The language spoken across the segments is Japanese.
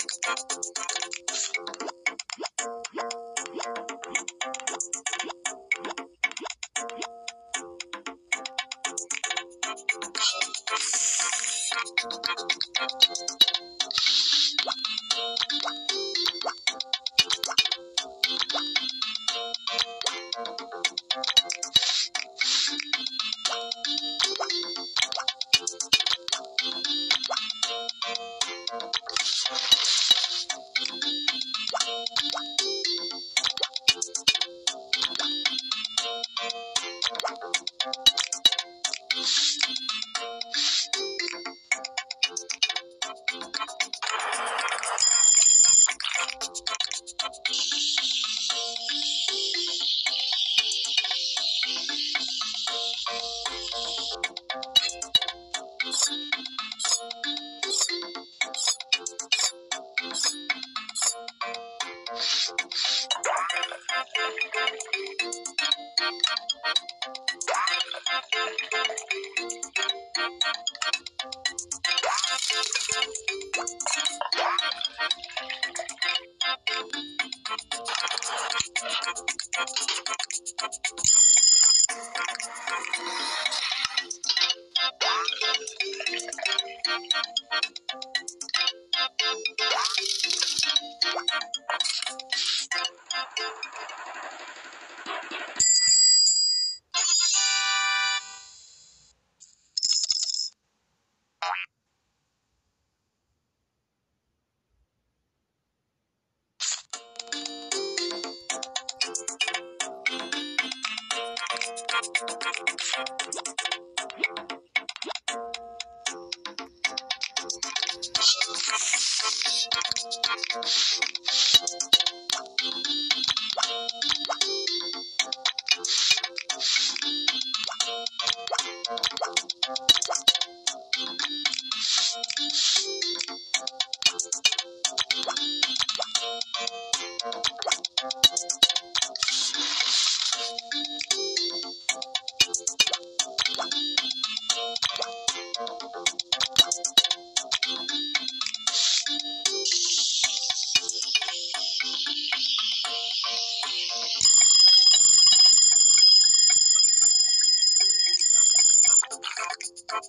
Thank you. Thank you. you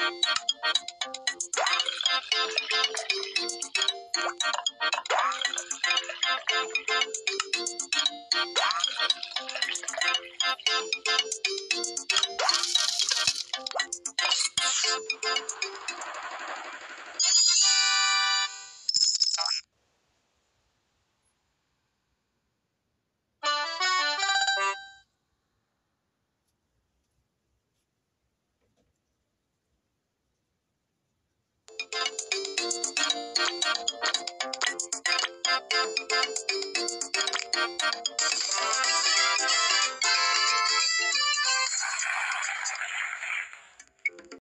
Thank you.